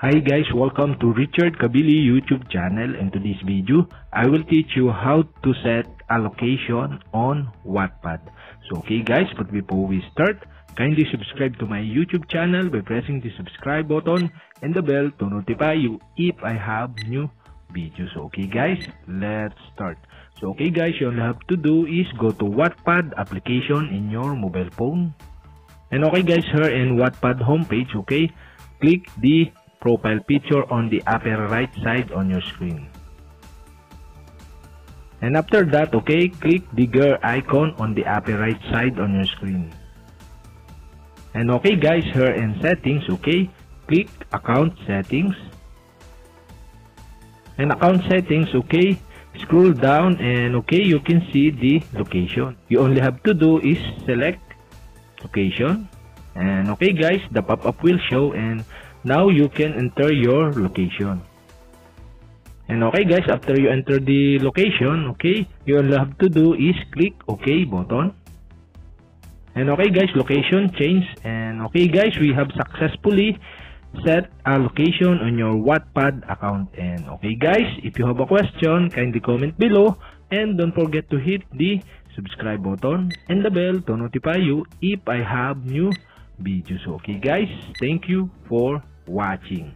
Hi guys, welcome to Richard Kabili YouTube channel. In today's video, I will teach you how to set a location on Wattpad. So okay guys, but before we start, kindly subscribe to my YouTube channel by pressing the subscribe button and the bell to notify you if I have new videos. Okay guys, let's start. So okay guys, you all have to do is go to Wattpad application in your mobile phone. And okay guys, here in Wattpad homepage, okay, click the profile picture on the upper right side on your screen. And after that, okay, click the gear icon on the upper right side on your screen. And okay guys, here in settings, okay, click account settings. And account settings, okay, scroll down and okay, you can see the location. You only have to do is select location. And okay guys, the pop-up will show and now you can enter your location. And okay guys, after you enter the location, okay, you all have to do is click OK button. And okay guys, location change. And okay guys, we have successfully set a location on your Wattpad account. And okay guys, if you have a question, kindly comment below. And don't forget to hit the subscribe button and the bell to notify you if I have new videos. Okay guys, thank you for watching.